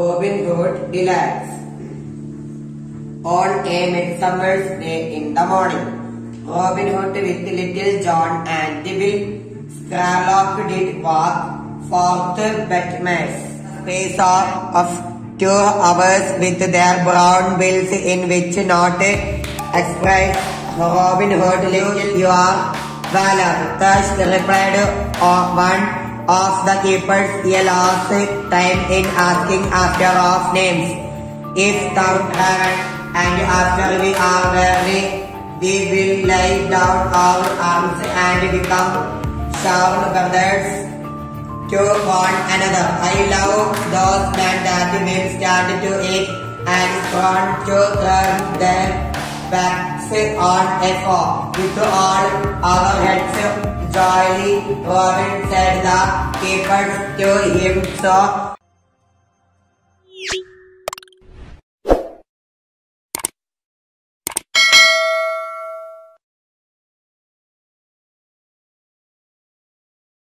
Robin Hood delights. On a midsummer's day in the morning, Robin Hood with Little John and Will Scarlock did walk forth Betma's space of, of two hours with their brown bills in which not express Robin Hood little your valor. Thus replied uh, one of the keepers lost time in asking after of names. If thou and after we are weary, we will lay down our arms and become sound brothers to one another. I love those men that will stand to it and scorn to turn their backs on a foe. With all our heads jolly, Robin said the keepers to him, so